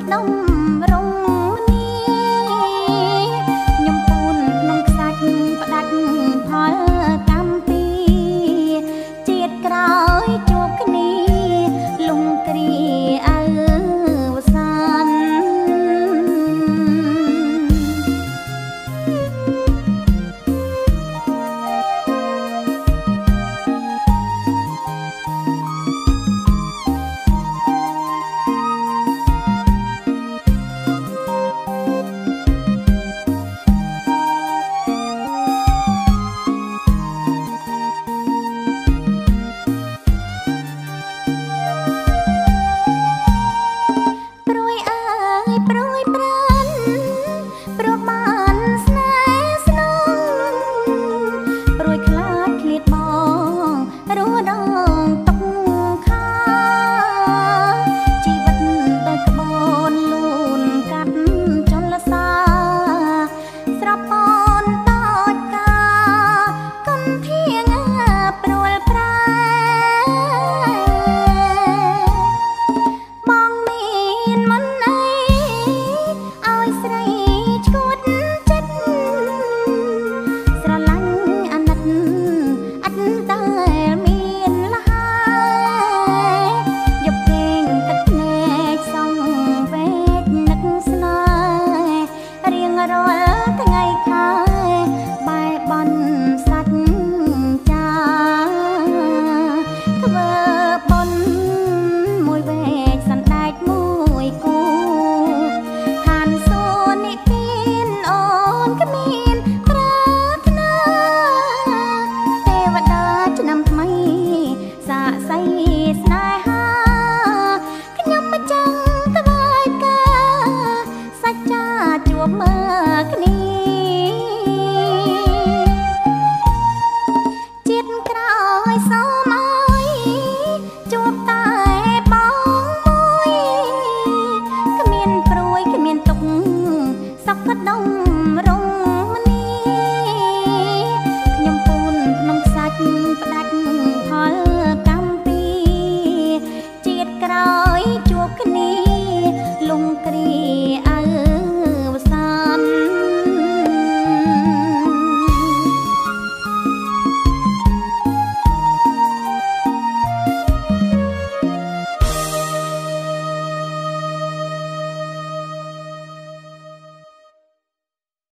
ត់នំ